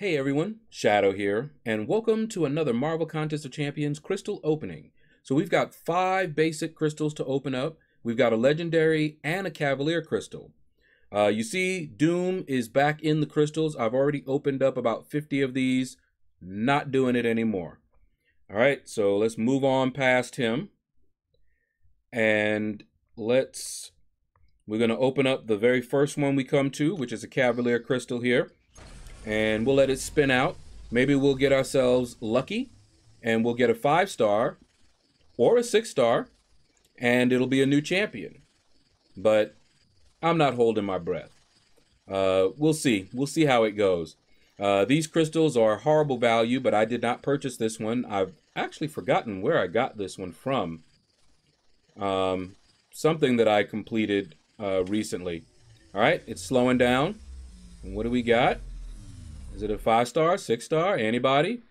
Hey everyone, Shaedow here, and welcome to another Marvel Contest of Champions crystal opening. So we've got five basic crystals to open up. We've got a legendary and a cavalier crystal. Uh, you see, Doom is back in the crystals. I've already opened up about 50 of these. Not doing it anymore. All right, so let's move on past him. And let's, we're going to open up the very first one we come to, which is a cavalier crystal here and we'll let it spin out. Maybe we'll get ourselves lucky and we'll get a five star or a six star and it'll be a new champion. But I'm not holding my breath. Uh, we'll see. We'll see how it goes. Uh, these crystals are horrible value, but I did not purchase this one. I've actually forgotten where I got this one from. Um, something that I completed uh, recently. All right, it's slowing down. And what do we got? Is it a five star, six star? Anybody?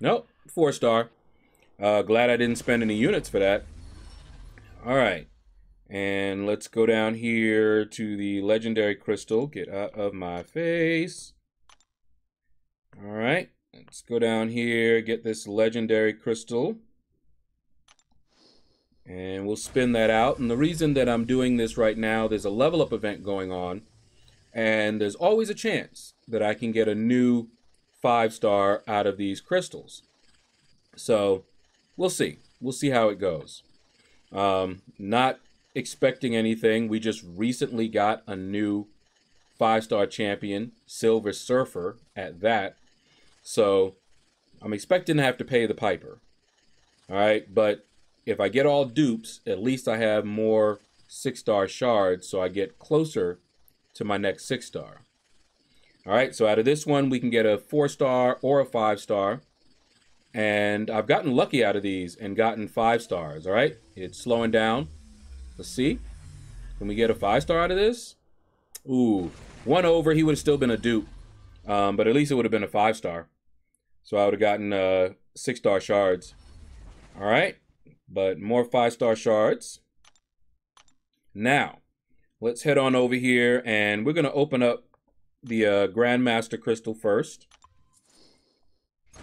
Nope, four star. Uh, glad I didn't spend any units for that. All right. And let's go down here to the legendary crystal. Get out of my face. All right. Let's go down here, get this legendary crystal. And we'll spin that out. And the reason that I'm doing this right now, there's a level up event going on. And there's always a chance that I can get a new five star out of these crystals. So we'll see. We'll see how it goes. Um, not expecting anything. We just recently got a new five star champion, Silver Surfer, at that. So I'm expecting to have to pay the piper. All right. But if I get all dupes, at least I have more six star shards. So I get closer to my next six star. All right, so out of this one, we can get a four star or a five star. And I've gotten lucky out of these and gotten five stars, all right? It's slowing down. Let's see. Can we get a five star out of this? Ooh, one over, he would have still been a dupe. Um, but at least it would have been a five star. So I would have gotten uh, six star shards. All right, but more five star shards. Now, let's head on over here and we're going to open up the uh, Grandmaster Crystal first.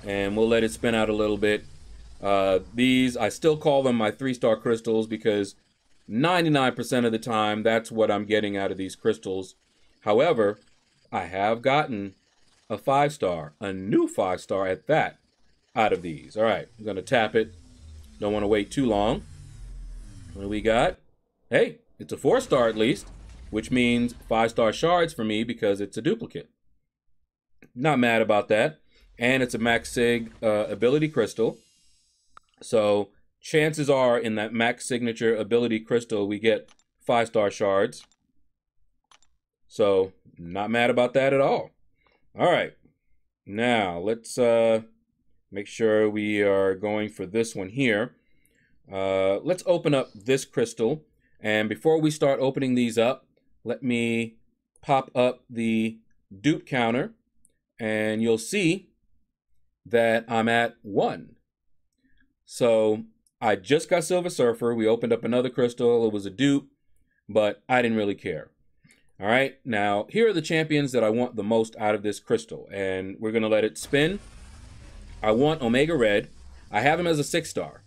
And we'll let it spin out a little bit. Uh, these, I still call them my three-star crystals because 99% of the time, that's what I'm getting out of these crystals. However, I have gotten a five-star, a new five-star at that, out of these. All right, I'm going to tap it. Don't want to wait too long. What do we got? Hey, it's a four-star at least which means five star shards for me because it's a duplicate. Not mad about that. And it's a max sig uh, ability crystal. So chances are in that max signature ability crystal, we get five star shards. So not mad about that at all. All right. Now let's uh, make sure we are going for this one here. Uh, let's open up this crystal. And before we start opening these up, let me pop up the dupe counter and you'll see that I'm at one. So I just got Silver Surfer. We opened up another crystal. It was a dupe, but I didn't really care. All right, now here are the champions that I want the most out of this crystal, and we're gonna let it spin. I want Omega Red. I have him as a six star,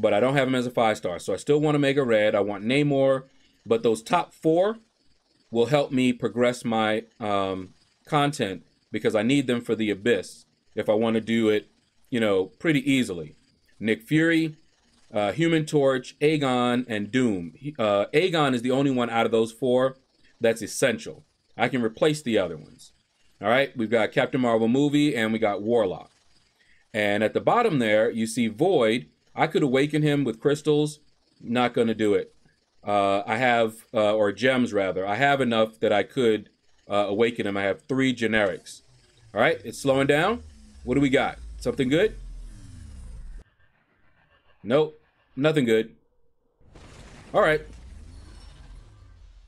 but I don't have him as a five star, so I still want Omega Red. I want Namor, but those top four, will help me progress my um, content because I need them for the Abyss if I want to do it, you know, pretty easily. Nick Fury, uh, Human Torch, Aegon, and Doom. Uh, Aegon is the only one out of those four that's essential. I can replace the other ones. All right, we've got Captain Marvel movie and we got Warlock. And at the bottom there, you see Void. I could awaken him with crystals. Not going to do it uh, I have, uh, or gems rather, I have enough that I could uh, awaken him. I have three generics. All right, it's slowing down. What do we got? Something good? Nope, nothing good. All right.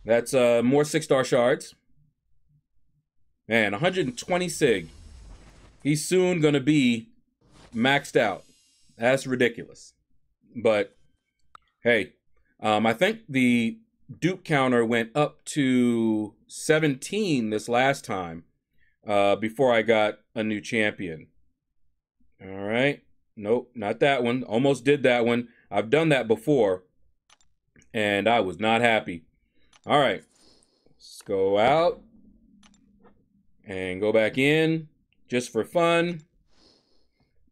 That's uh, more six star shards. Man, 120 sig. He's soon going to be maxed out. That's ridiculous. But hey, um, I think the dupe counter went up to 17 this last time. uh, before I got a new champion. All right. Nope, not that one. Almost did that one. I've done that before, and I was not happy. All right. Let's go out and go back in just for fun.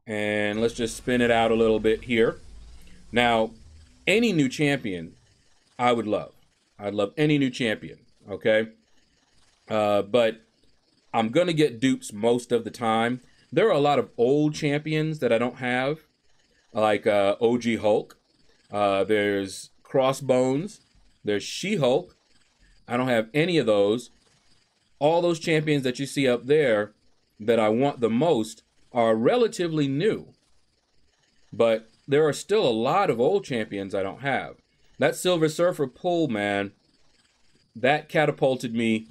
And let's just spin it out a little bit here. Now, any new champion, I would love. I'd love any new champion, okay? Uh, but I'm going to get dupes most of the time. There are a lot of old champions that I don't have, like uh, OG Hulk. Uh, there's Crossbones. There's She Hulk. I don't have any of those. All those champions that you see up there that I want the most are relatively new. But there are still a lot of old champions I don't have. That Silver Surfer pull, man, that catapulted me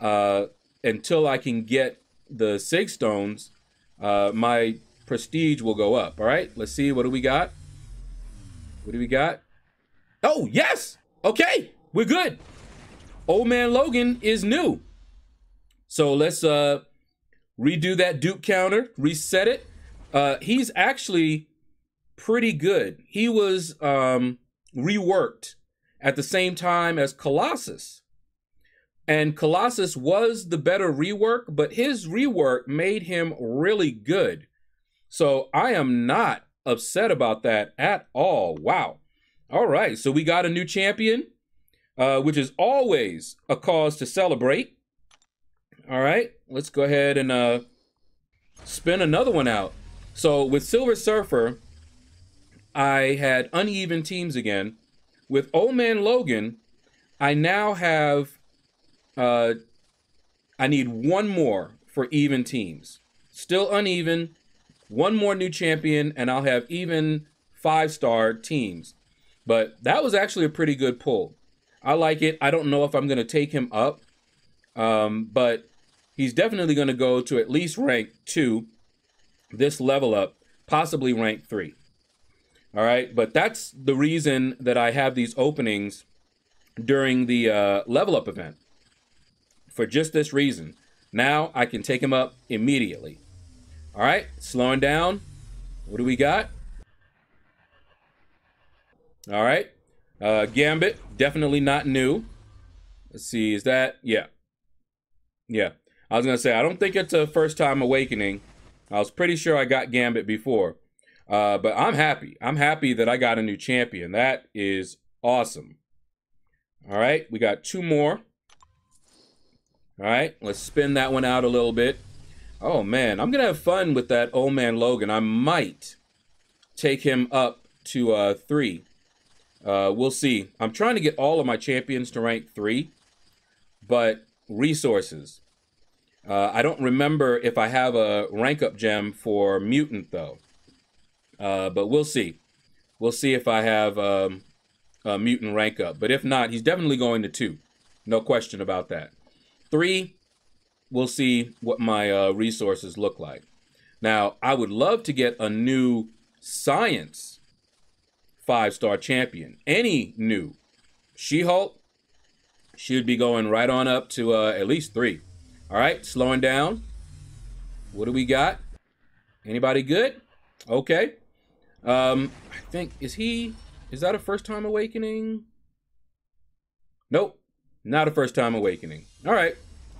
uh, until I can get the Sig Stones. Uh, my prestige will go up. All right, let's see. What do we got? What do we got? Oh, yes. Okay, we're good. Old Man Logan is new. So let's uh, redo that dupe counter, reset it. Uh, he's actually pretty good. He was um, reworked at the same time as Colossus. And Colossus was the better rework, but his rework made him really good. So I am not upset about that at all. Wow. All right, so we got a new champion, uh, which is always a cause to celebrate. All right, let's go ahead and uh, spin another one out. So with Silver Surfer, I had uneven teams again. With Old Man Logan, I now have, uh, I need one more for even teams. Still uneven, one more new champion, and I'll have even five star teams. But that was actually a pretty good pull. I like it. I don't know if I'm going to take him up, um, but he's definitely going to go to at least rank two, this level up, possibly rank three. All right, but that's the reason that I have these openings during the uh, level up event. For just this reason. Now I can take him up immediately. All right, slowing down. What do we got? All right. Uh, Gambit, definitely not new. Let's see, is that? Yeah. Yeah. I was to say, I don't think it's a first time awakening. I was pretty sure I got Gambit before. Uh, but I'm happy. I'm happy that I got a new champion. That is awesome. All right, we got two more. All right, let's spin that one out a little bit. Oh man, I'm gonna have fun with that old man Logan. I might take him up to uh, three. Uh, we'll see. I'm trying to get all of my champions to rank three, but resources. Uh, I don't remember if I have a rank up gem for mutant though. Uh, but we'll see. We'll see if I have um, a mutant rank up. But if not, he's definitely going to two. No question about that. Three, we'll see what my uh, resources look like. Now, I would love to get a new science five star champion. Any new. She Hulk she would be going right on up to uh, at least three. All right, slowing down. What do we got? Anybody good? Okay. Um, I think is he is that a first time awakening? Nope, not a first time awakening. All right,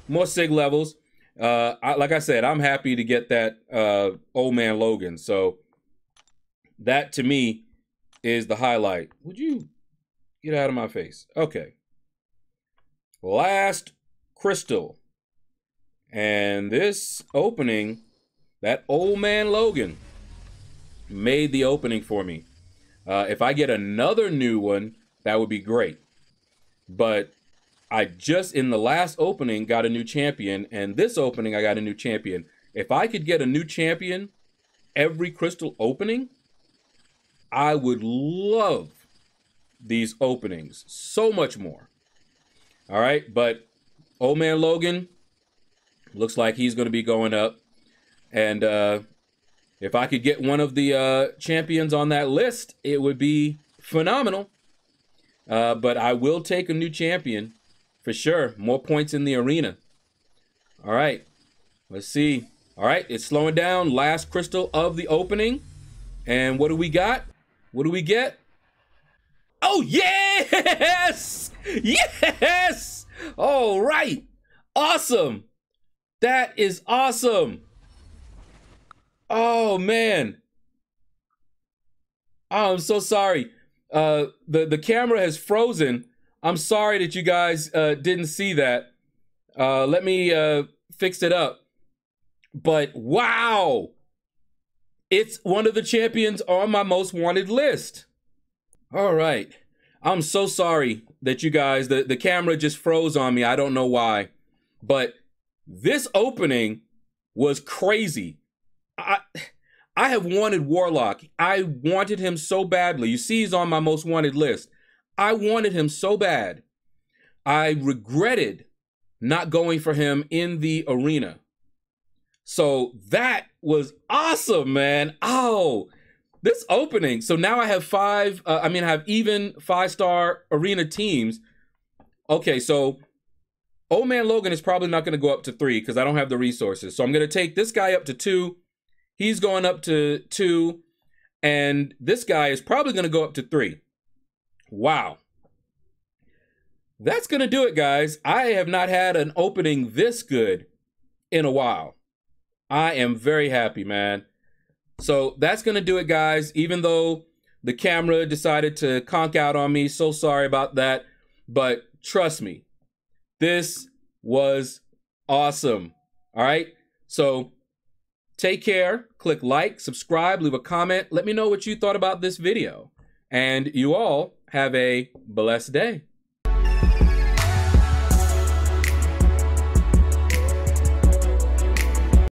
more sig levels. Uh, I, like I said, I'm happy to get that uh, old man Logan. So that to me is the highlight. Would you get out of my face? Okay. Last crystal. And this opening, that old man Logan made the opening for me. Uh, if I get another new one, that would be great. But I just in the last opening got a new champion, and this opening I got a new champion. If I could get a new champion every crystal opening, I would love these openings so much more. All right, but old man Logan looks like he's going to be going up, and uh, if I could get one of the uh, champions on that list, it would be phenomenal. Uh, but I will take a new champion for sure. More points in the arena. All right. Let's see. All right, it's slowing down. Last crystal of the opening. And what do we got? What do we get? Oh, yes! Yes! All right. Awesome. That is awesome. Oh, man. Oh, I'm so sorry. Uh, the, the camera has frozen. I'm sorry that you guys uh, didn't see that. Uh, let me uh, fix it up. But wow, it's one of the champions on my most wanted list. All right. I'm so sorry that you guys, the, the camera just froze on me. I don't know why. But this opening was crazy. I I have wanted Warlock. I wanted him so badly. You see, he's on my most wanted list. I wanted him so bad. I regretted not going for him in the arena. So that was awesome, man. Oh, this opening. So now I have five, uh, I mean, I have even five star arena teams. Okay, so Old Man Logan is probably not going to go up to three because I don't have the resources. So I'm going to take this guy up to two. He's going up to two. And this guy is probably going to go up to three. Wow. That's going to do it, guys. I have not had an opening this good in a while. I am very happy, man. So that's going to do it, guys. Even though the camera decided to conk out on me, so sorry about that. But trust me, this was awesome. All right. So take care. Click like, subscribe, leave a comment. Let me know what you thought about this video. And you all have a blessed day.